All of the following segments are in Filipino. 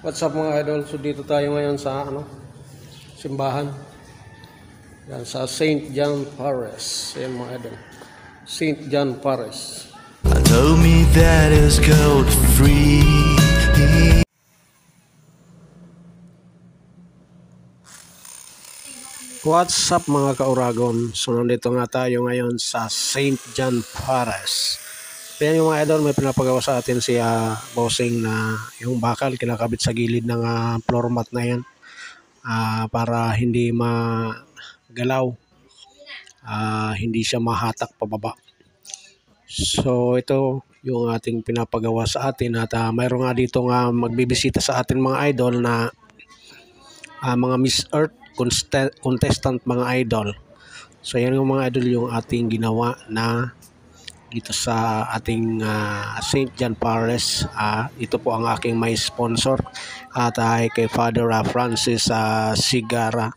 What's up mga idol? So dito tayo ngayon sa ano simbahan. Yan sa St. John Paris. Yan mga idol. St. John Paris. Told me that it's gold free. What's up mga kauragon? So nandito nga tayo ngayon sa St. John Paris. Yan yung mga idol, may pinapagawa sa atin si ah, bossing na yung bakal kinakabit sa gilid ng ah, floor mat na yan Ah, para hindi magalaw. Ah, hindi siya mahatak pababa. So ito yung ating pinapagawa sa atin at ah, mayroon nga dito nga magbibisita sa atin mga idol na ah, mga Miss Earth contestant mga idol. So yan yung mga idol yung ating ginawa na dito sa ating ah, St. John Paris. Ah, ito po ang aking may sponsor at ay kay Father ah, Francis ah, Sigara.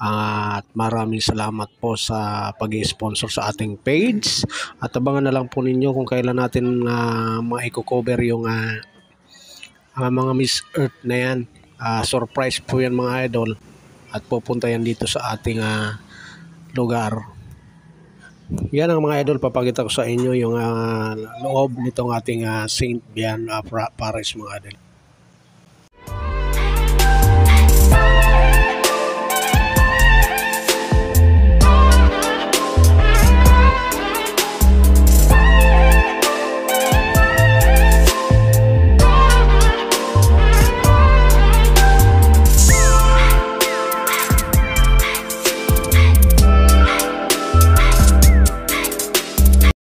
At maraming salamat po sa pag-sponsor sa ating page. At abangan na lang po ninyo kung kailan natin uh, ma-cover yung ah, ah, mga Miss Earth na yan. Ah, surprise po yan mga idol. At pupunta yan dito sa ating ah, lugar. Yan ang mga idol, papakita ko sa inyo yung ah, loob nitong ating ah, Saint Bian Pra- Paris mga idol.